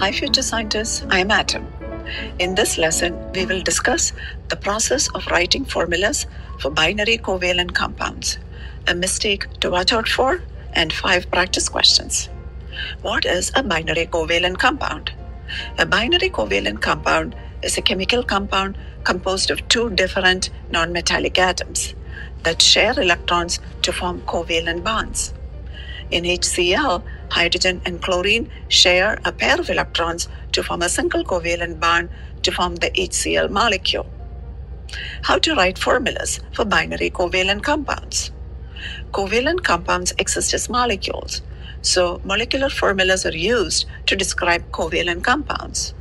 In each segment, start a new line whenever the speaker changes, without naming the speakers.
Hi, future scientists. I am Atom. In this lesson, we will discuss the process of writing formulas for binary covalent compounds, a mistake to watch out for, and five practice questions. What is a binary covalent compound? A binary covalent compound is a chemical compound composed of two different nonmetallic atoms that share electrons to form covalent bonds. In HCl, hydrogen and chlorine share a pair of electrons to form a single covalent bond to form the HCl molecule. How to write formulas for binary covalent compounds? Covalent compounds exist as molecules, so molecular formulas are used to describe covalent compounds.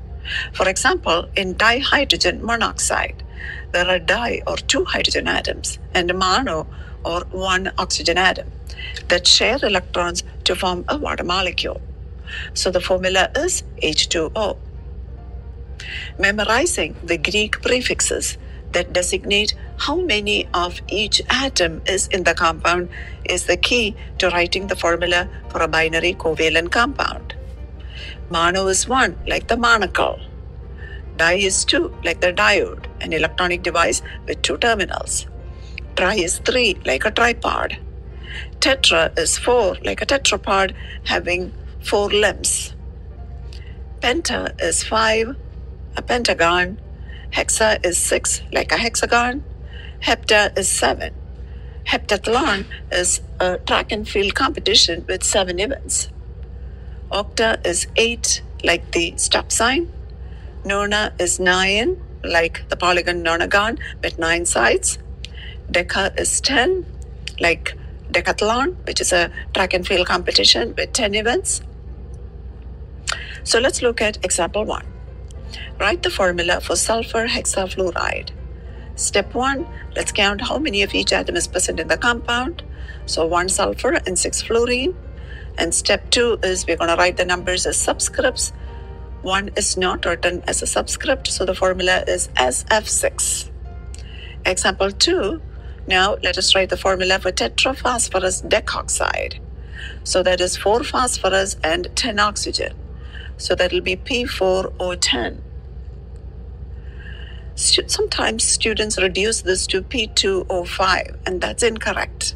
For example, in dihydrogen monoxide, there are di or two hydrogen atoms and mono or one oxygen atom that share electrons to form a water molecule. So the formula is H2O. Memorizing the Greek prefixes that designate how many of each atom is in the compound is the key to writing the formula for a binary covalent compound. Mono is one, like the monocle. Di is two, like the diode, an electronic device with two terminals. Tri is three, like a tripod. Tetra is four, like a tetrapod having four limbs. Penta is five, a pentagon. Hexa is six, like a hexagon. Hepta is seven. Heptathlon is a track and field competition with seven events. Octa is eight, like the stop sign. Nona is nine, like the polygon nonagon with nine sides. Deca is 10, like decathlon, which is a track and field competition with 10 events. So let's look at example one. Write the formula for sulfur hexafluoride. Step one, let's count how many of each atom is present in the compound. So one sulfur and six fluorine. And step two is we're going to write the numbers as subscripts. One is not written as a subscript, so the formula is SF6. Example two, now let us write the formula for tetraphosphorus decoxide. So that is 4 phosphorus and 10 oxygen. So that will be P4O10. Sometimes students reduce this to P2O5, and that's incorrect.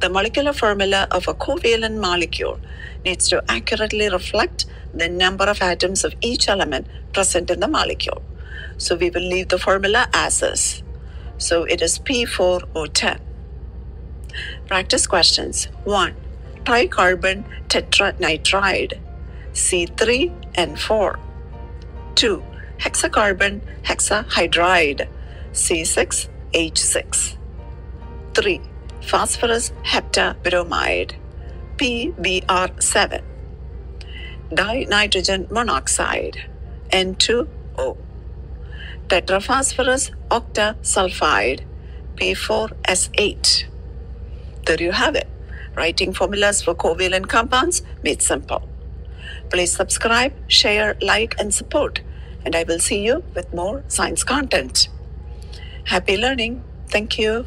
The molecular formula of a covalent molecule needs to accurately reflect the number of atoms of each element present in the molecule. So we will leave the formula as is. So it is P4O10. Practice questions 1. Tricarbon tetranitride, C3 and 4. 2. Hexacarbon hexahydride, C6H6. 3. Phosphorus heptabromide, PBr7. Dinitrogen monoxide, N2O. Tetraphosphorus octasulfide, P4S8. There you have it. Writing formulas for covalent compounds made simple. Please subscribe, share, like, and support, and I will see you with more science content. Happy learning. Thank you.